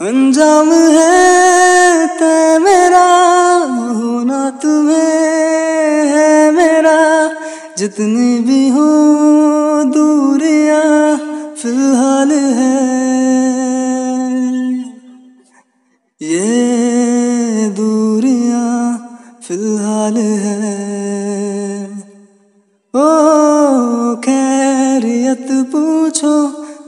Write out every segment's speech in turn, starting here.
अंजाम है ते मेरा होना तुम्हें है मेरा। जितनी भी हो दूरियाँ, फ़िलहाल है। ये दूरियाँ, फ़िलहाल है। ओ, खैरियत पूछो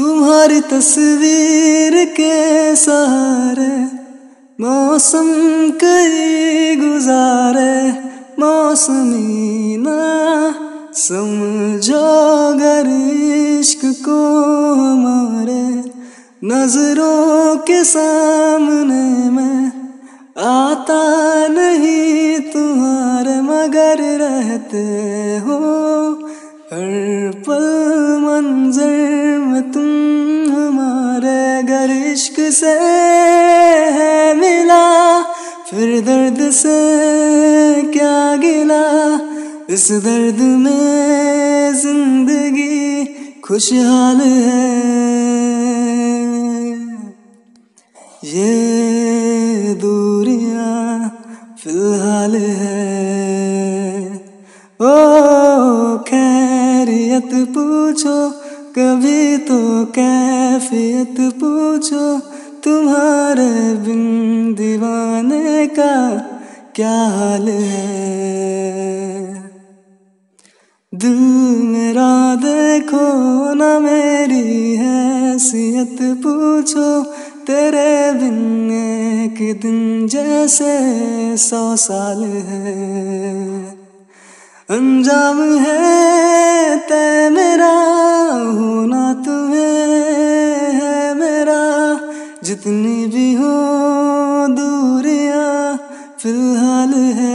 तुम्हारी तस्वीर के सहारे मौसम कई गुजारे, मौसमी ना समझो अगर इश्क को हमारे नज़रों के सामने में आता नहीं तुम्हारे मगर रहते हो, हर पल है मिला, फिर दर्द से क्या गिला? इस दर्द में ज़िंदगी खुशहाल है। ये दूरियाँ फ़िलहाल है। ओ खैरियत पूछो, कभी तो कैफियत पूछो तुम्हारे बिन दीवाने का क्या हाल है? दिल मेरा देखो ना मेरी हैसियत, पूछो तेरे बिन एक दिन जैसे सौ साल है। अंजाम है जितनी भी हो दूरियाँ फ़िलहाल है